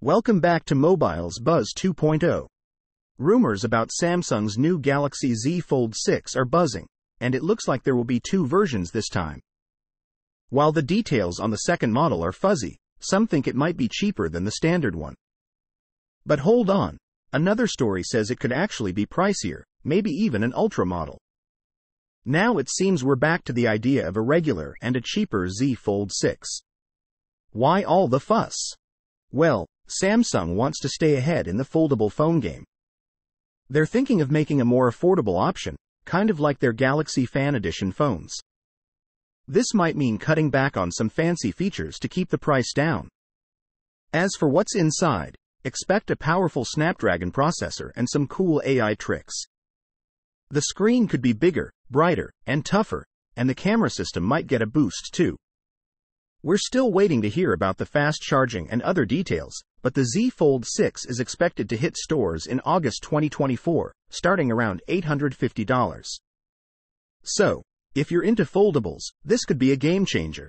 Welcome back to Mobile's Buzz 2.0. Rumors about Samsung's new Galaxy Z Fold 6 are buzzing, and it looks like there will be two versions this time. While the details on the second model are fuzzy, some think it might be cheaper than the standard one. But hold on, another story says it could actually be pricier, maybe even an Ultra model. Now it seems we're back to the idea of a regular and a cheaper Z Fold 6. Why all the fuss? Well, Samsung wants to stay ahead in the foldable phone game. They're thinking of making a more affordable option, kind of like their Galaxy Fan Edition phones. This might mean cutting back on some fancy features to keep the price down. As for what's inside, expect a powerful Snapdragon processor and some cool AI tricks. The screen could be bigger, brighter, and tougher, and the camera system might get a boost too. We're still waiting to hear about the fast charging and other details, but the Z Fold 6 is expected to hit stores in August 2024, starting around $850. So, if you're into foldables, this could be a game changer.